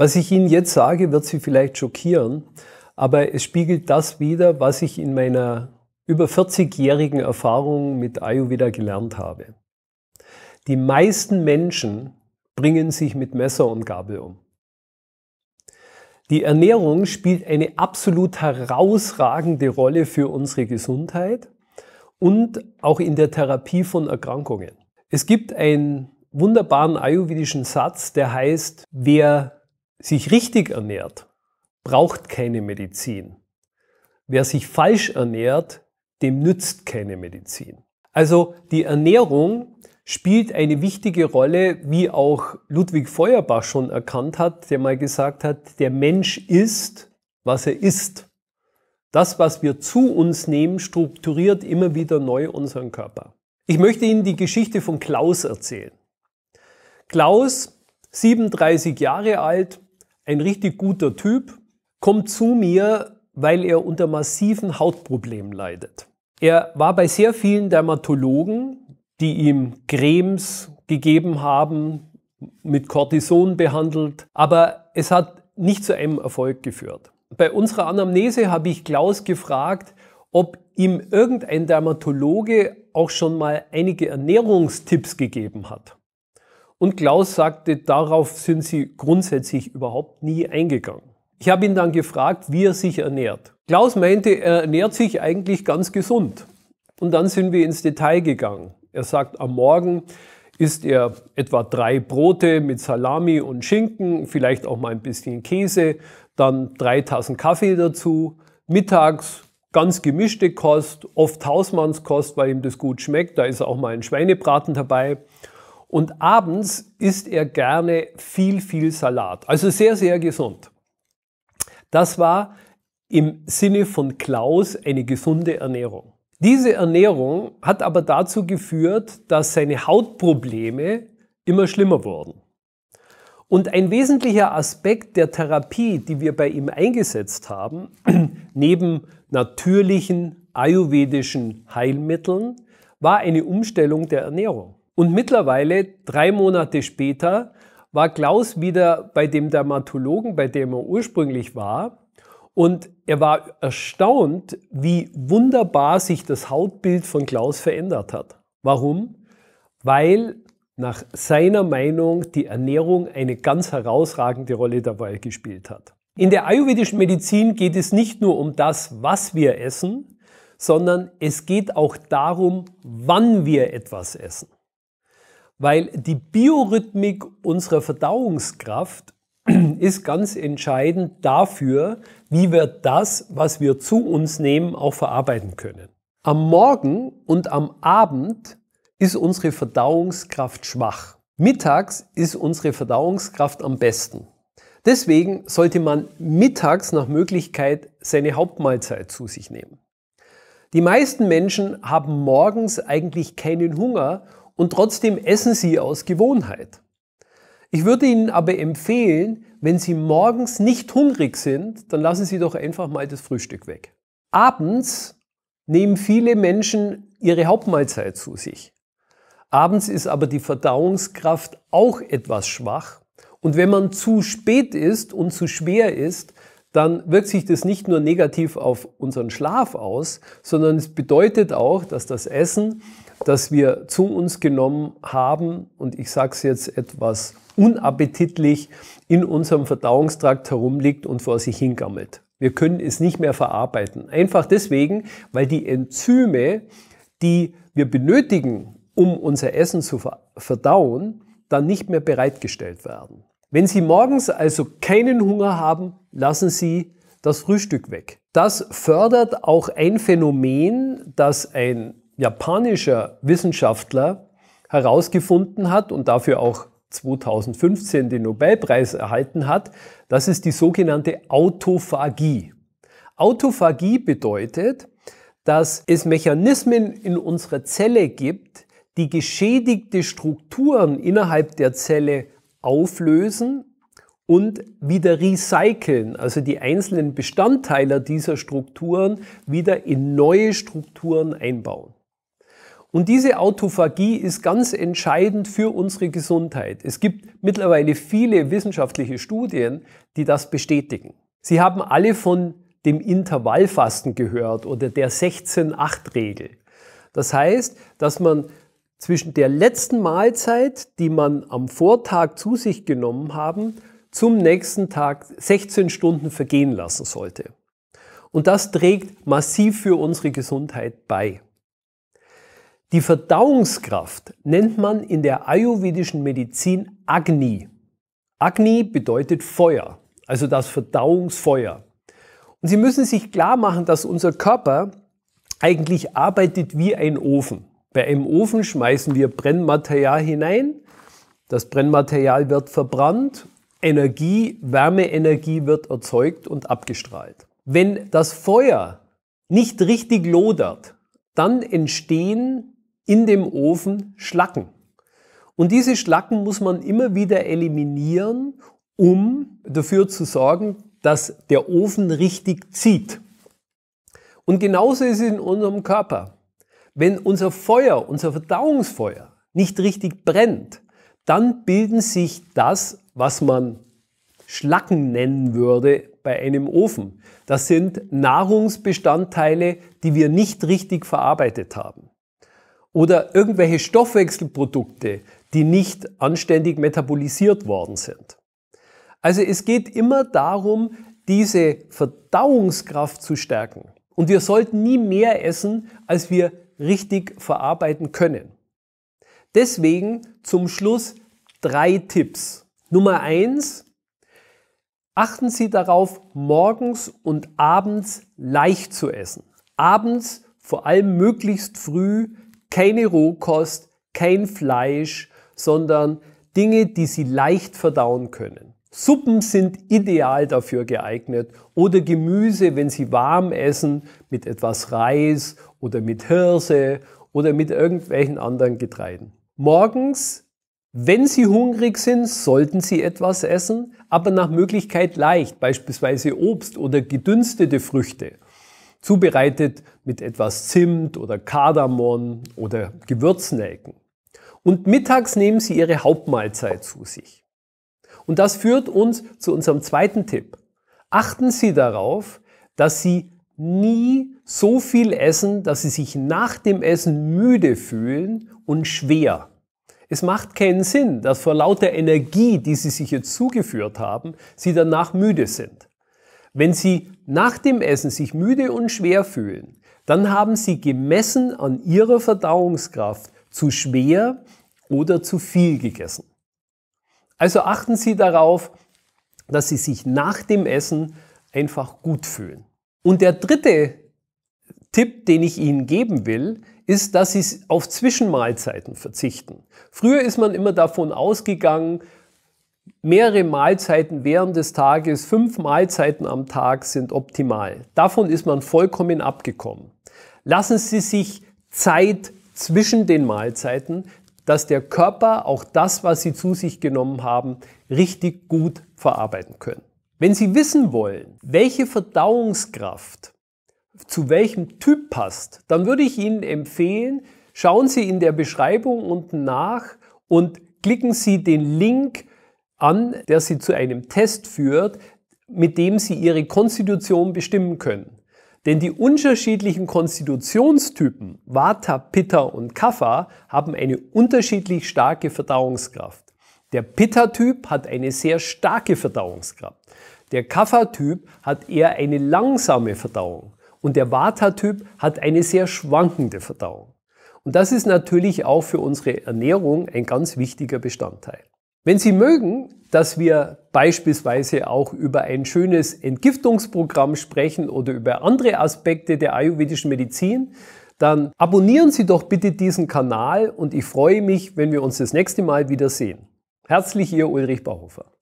Was ich Ihnen jetzt sage, wird Sie vielleicht schockieren, aber es spiegelt das wider, was ich in meiner über 40-jährigen Erfahrung mit Ayurveda gelernt habe. Die meisten Menschen bringen sich mit Messer und Gabel um. Die Ernährung spielt eine absolut herausragende Rolle für unsere Gesundheit und auch in der Therapie von Erkrankungen. Es gibt einen wunderbaren ayurvedischen Satz, der heißt, wer sich richtig ernährt, braucht keine Medizin. Wer sich falsch ernährt, dem nützt keine Medizin. Also die Ernährung spielt eine wichtige Rolle, wie auch Ludwig Feuerbach schon erkannt hat, der mal gesagt hat, der Mensch ist, was er ist. Das, was wir zu uns nehmen, strukturiert immer wieder neu unseren Körper. Ich möchte Ihnen die Geschichte von Klaus erzählen. Klaus, 37 Jahre alt, ein richtig guter Typ, kommt zu mir, weil er unter massiven Hautproblemen leidet. Er war bei sehr vielen Dermatologen, die ihm Cremes gegeben haben, mit Cortison behandelt, aber es hat nicht zu einem Erfolg geführt. Bei unserer Anamnese habe ich Klaus gefragt, ob ihm irgendein Dermatologe auch schon mal einige Ernährungstipps gegeben hat. Und Klaus sagte, darauf sind sie grundsätzlich überhaupt nie eingegangen. Ich habe ihn dann gefragt, wie er sich ernährt. Klaus meinte, er ernährt sich eigentlich ganz gesund. Und dann sind wir ins Detail gegangen. Er sagt, am Morgen isst er etwa drei Brote mit Salami und Schinken, vielleicht auch mal ein bisschen Käse, dann drei Tassen Kaffee dazu. Mittags ganz gemischte Kost, oft Hausmannskost, weil ihm das gut schmeckt. Da ist auch mal ein Schweinebraten dabei. Und abends isst er gerne viel, viel Salat. Also sehr, sehr gesund. Das war im Sinne von Klaus eine gesunde Ernährung. Diese Ernährung hat aber dazu geführt, dass seine Hautprobleme immer schlimmer wurden. Und ein wesentlicher Aspekt der Therapie, die wir bei ihm eingesetzt haben, neben natürlichen ayurvedischen Heilmitteln, war eine Umstellung der Ernährung. Und mittlerweile, drei Monate später, war Klaus wieder bei dem Dermatologen, bei dem er ursprünglich war. Und er war erstaunt, wie wunderbar sich das Hautbild von Klaus verändert hat. Warum? Weil nach seiner Meinung die Ernährung eine ganz herausragende Rolle dabei gespielt hat. In der ayurvedischen Medizin geht es nicht nur um das, was wir essen, sondern es geht auch darum, wann wir etwas essen weil die Biorhythmik unserer Verdauungskraft ist ganz entscheidend dafür, wie wir das, was wir zu uns nehmen, auch verarbeiten können. Am Morgen und am Abend ist unsere Verdauungskraft schwach. Mittags ist unsere Verdauungskraft am besten. Deswegen sollte man mittags nach Möglichkeit seine Hauptmahlzeit zu sich nehmen. Die meisten Menschen haben morgens eigentlich keinen Hunger und trotzdem essen Sie aus Gewohnheit. Ich würde Ihnen aber empfehlen, wenn Sie morgens nicht hungrig sind, dann lassen Sie doch einfach mal das Frühstück weg. Abends nehmen viele Menschen ihre Hauptmahlzeit zu sich. Abends ist aber die Verdauungskraft auch etwas schwach. Und wenn man zu spät ist und zu schwer ist, dann wirkt sich das nicht nur negativ auf unseren Schlaf aus, sondern es bedeutet auch, dass das Essen das wir zu uns genommen haben, und ich sage es jetzt etwas unappetitlich, in unserem Verdauungstrakt herumliegt und vor sich hingammelt. Wir können es nicht mehr verarbeiten. Einfach deswegen, weil die Enzyme, die wir benötigen, um unser Essen zu verdauen, dann nicht mehr bereitgestellt werden. Wenn Sie morgens also keinen Hunger haben, lassen Sie das Frühstück weg. Das fördert auch ein Phänomen, das ein japanischer Wissenschaftler herausgefunden hat und dafür auch 2015 den Nobelpreis erhalten hat, das ist die sogenannte Autophagie. Autophagie bedeutet, dass es Mechanismen in unserer Zelle gibt, die geschädigte Strukturen innerhalb der Zelle auflösen und wieder recyceln, also die einzelnen Bestandteile dieser Strukturen wieder in neue Strukturen einbauen. Und diese Autophagie ist ganz entscheidend für unsere Gesundheit. Es gibt mittlerweile viele wissenschaftliche Studien, die das bestätigen. Sie haben alle von dem Intervallfasten gehört oder der 16-8-Regel. Das heißt, dass man zwischen der letzten Mahlzeit, die man am Vortag zu sich genommen haben, zum nächsten Tag 16 Stunden vergehen lassen sollte. Und das trägt massiv für unsere Gesundheit bei. Die Verdauungskraft nennt man in der ayurvedischen Medizin Agni. Agni bedeutet Feuer, also das Verdauungsfeuer. Und Sie müssen sich klar machen, dass unser Körper eigentlich arbeitet wie ein Ofen. Bei einem Ofen schmeißen wir Brennmaterial hinein, das Brennmaterial wird verbrannt, Energie, Wärmeenergie wird erzeugt und abgestrahlt. Wenn das Feuer nicht richtig lodert, dann entstehen in dem Ofen Schlacken. Und diese Schlacken muss man immer wieder eliminieren, um dafür zu sorgen, dass der Ofen richtig zieht. Und genauso ist es in unserem Körper. Wenn unser Feuer, unser Verdauungsfeuer nicht richtig brennt, dann bilden sich das, was man Schlacken nennen würde bei einem Ofen. Das sind Nahrungsbestandteile, die wir nicht richtig verarbeitet haben. Oder irgendwelche Stoffwechselprodukte, die nicht anständig metabolisiert worden sind. Also es geht immer darum, diese Verdauungskraft zu stärken. Und wir sollten nie mehr essen, als wir richtig verarbeiten können. Deswegen zum Schluss drei Tipps. Nummer eins, achten Sie darauf, morgens und abends leicht zu essen. Abends vor allem möglichst früh keine Rohkost, kein Fleisch, sondern Dinge, die Sie leicht verdauen können. Suppen sind ideal dafür geeignet oder Gemüse, wenn Sie warm essen, mit etwas Reis oder mit Hirse oder mit irgendwelchen anderen Getreiden. Morgens, wenn Sie hungrig sind, sollten Sie etwas essen, aber nach Möglichkeit leicht, beispielsweise Obst oder gedünstete Früchte, zubereitet mit etwas Zimt oder Kardamom oder Gewürznelken. Und mittags nehmen Sie Ihre Hauptmahlzeit zu sich. Und das führt uns zu unserem zweiten Tipp. Achten Sie darauf, dass Sie nie so viel essen, dass Sie sich nach dem Essen müde fühlen und schwer. Es macht keinen Sinn, dass vor lauter Energie, die Sie sich jetzt zugeführt haben, Sie danach müde sind. Wenn Sie nach dem Essen sich müde und schwer fühlen, dann haben Sie gemessen an Ihrer Verdauungskraft zu schwer oder zu viel gegessen. Also achten Sie darauf, dass Sie sich nach dem Essen einfach gut fühlen. Und der dritte Tipp, den ich Ihnen geben will, ist, dass Sie auf Zwischenmahlzeiten verzichten. Früher ist man immer davon ausgegangen, mehrere Mahlzeiten während des Tages, fünf Mahlzeiten am Tag sind optimal. Davon ist man vollkommen abgekommen. Lassen Sie sich Zeit zwischen den Mahlzeiten, dass der Körper auch das, was Sie zu sich genommen haben, richtig gut verarbeiten können. Wenn Sie wissen wollen, welche Verdauungskraft zu welchem Typ passt, dann würde ich Ihnen empfehlen, schauen Sie in der Beschreibung unten nach und klicken Sie den Link an, der Sie zu einem Test führt, mit dem Sie Ihre Konstitution bestimmen können. Denn die unterschiedlichen Konstitutionstypen Vata, Pitta und Kapha haben eine unterschiedlich starke Verdauungskraft. Der Pitta-Typ hat eine sehr starke Verdauungskraft. Der Kapha-Typ hat eher eine langsame Verdauung. Und der Vata-Typ hat eine sehr schwankende Verdauung. Und das ist natürlich auch für unsere Ernährung ein ganz wichtiger Bestandteil. Wenn Sie mögen, dass wir beispielsweise auch über ein schönes Entgiftungsprogramm sprechen oder über andere Aspekte der ayurvedischen Medizin, dann abonnieren Sie doch bitte diesen Kanal und ich freue mich, wenn wir uns das nächste Mal wieder sehen. Herzlich Ihr Ulrich Bauhofer.